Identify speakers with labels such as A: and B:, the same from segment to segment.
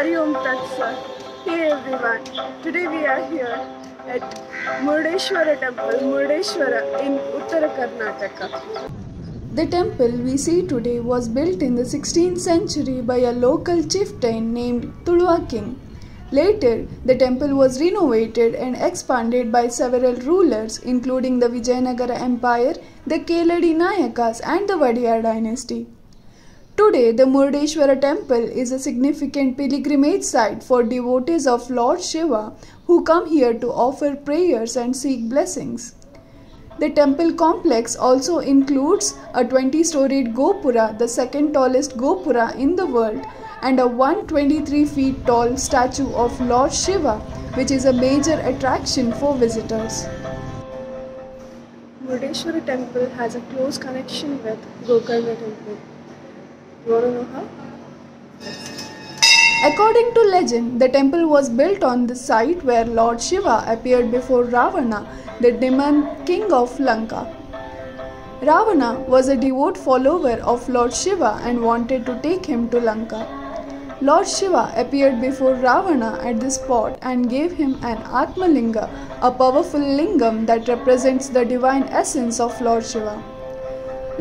A: Hari Om Tat. Hey everyone, today we are here at Murdeshwara temple, Murdeshwara in Uttara Karnataka. The temple we see today was built in the 16th century by a local chieftain named Tulwa King. Later, the temple was renovated and expanded by several rulers, including the Vijayanagara Empire, the Keladi Nayakas, and the Vadiyar dynasty. Today, the Murdeshwara temple is a significant pilgrimage site for devotees of Lord Shiva who come here to offer prayers and seek blessings. The temple complex also includes a 20 storied Gopura, the second tallest Gopura in the world, and a 123 feet tall statue of Lord Shiva, which is a major attraction for visitors. Murdeshwara temple has a close connection with Gokarna temple. You want to know how? According to legend, the temple was built on the site where Lord Shiva appeared before Ravana, the demon king of Lanka. Ravana was a devout follower of Lord Shiva and wanted to take him to Lanka. Lord Shiva appeared before Ravana at this spot and gave him an Atmalinga, a powerful lingam that represents the divine essence of Lord Shiva.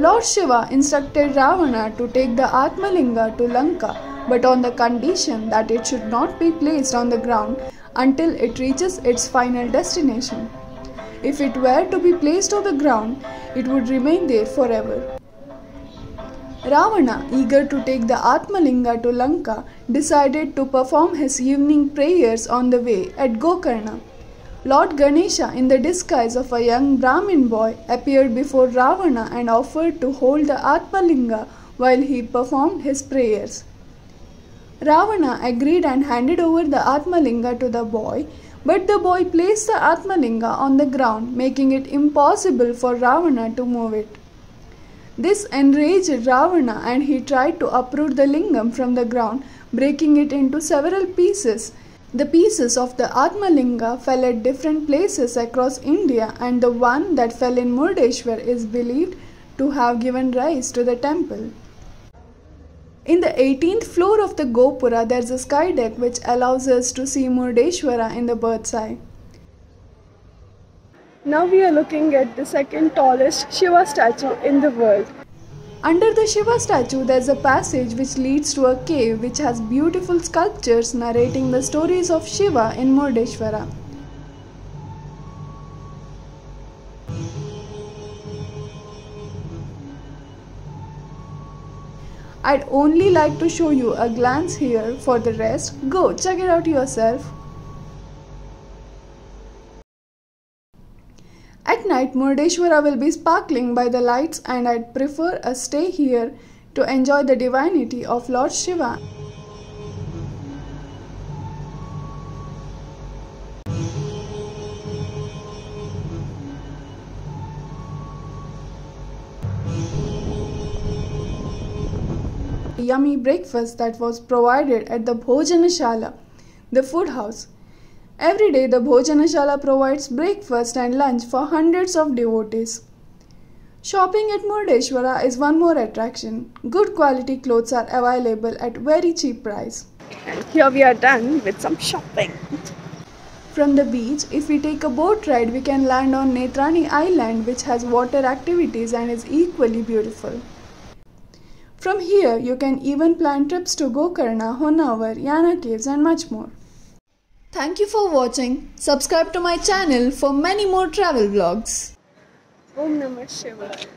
A: Lord Shiva instructed Ravana to take the Atmalinga to Lanka, but on the condition that it should not be placed on the ground until it reaches its final destination. If it were to be placed on the ground, it would remain there forever. Ravana, eager to take the Atmalinga to Lanka, decided to perform his evening prayers on the way at Gokarna. Lord Ganesha, in the disguise of a young Brahmin boy, appeared before Ravana and offered to hold the Atmalinga while he performed his prayers. Ravana agreed and handed over the Atmalinga to the boy, but the boy placed the Atmalinga on the ground, making it impossible for Ravana to move it. This enraged Ravana and he tried to uproot the lingam from the ground, breaking it into several pieces. The pieces of the Atmalinga fell at different places across India, and the one that fell in Murdeshwar is believed to have given rise to the temple. In the 18th floor of the Gopura, there's a sky deck which allows us to see Murdeshwara in the bird's eye. Now we are looking at the second tallest Shiva statue in the world. Under the Shiva statue, there's a passage which leads to a cave which has beautiful sculptures narrating the stories of Shiva in Murdeshwara. I'd only like to show you a glance here. For the rest, go check it out yourself. At night, Murdeshwara will be sparkling by the lights, and I'd prefer a stay here to enjoy the divinity of Lord Shiva. Yummy breakfast that was provided at the Bhojanashala, the food house. Every day, the Bhojanashala provides breakfast and lunch for hundreds of devotees. Shopping at Murdeshwara is one more attraction. Good quality clothes are available at very cheap price. And here we are done with some shopping. From the beach, if we take a boat ride, we can land on Netrani Island, which has water activities and is equally beautiful. From here, you can even plan trips to Gokarna, Honavar, Yana Caves, and much more. Thank you for watching. Subscribe to my channel for many more travel vlogs. Om Namah Shivaya.